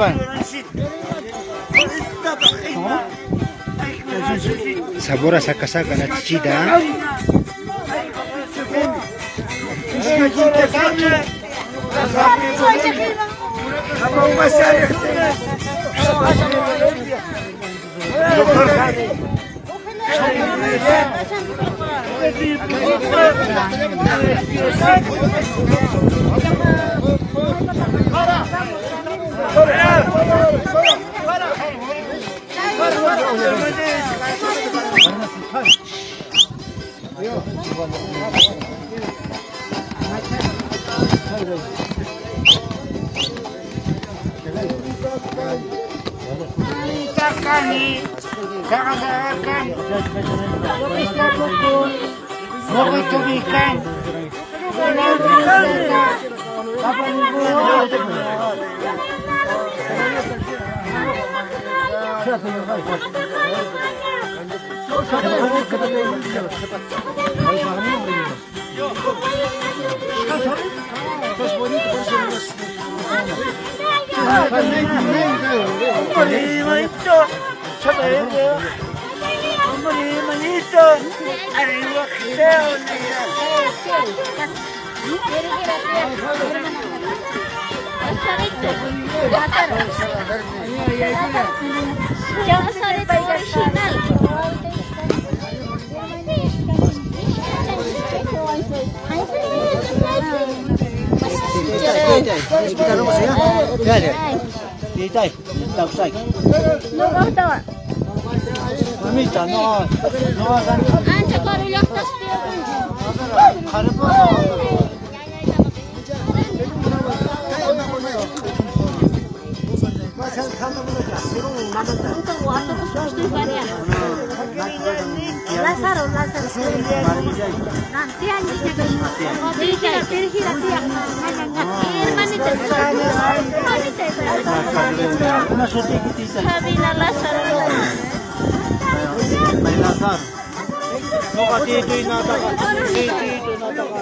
Bang. Sabor a sacasaca la chichita. Moko'y tubikan Kapalibuhan 어 kami kakagakan lupis na bukul. Yo soy el original. Dito ay, dagsay. Nagawtaw. Mamita, no. No, kan. An sa karulak tas pero. Karpo. Masal khana bula ka. Sirong mamata. Untung wato ko sa istorya. Lazaro, Lazaro. Nanti anjing jaga. Tiri kira, tiri kira tiak. Nanganga. Sabi na Lázaro. May lasar. No, kasi ito'y nataka. Ito'y nataka.